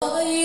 boy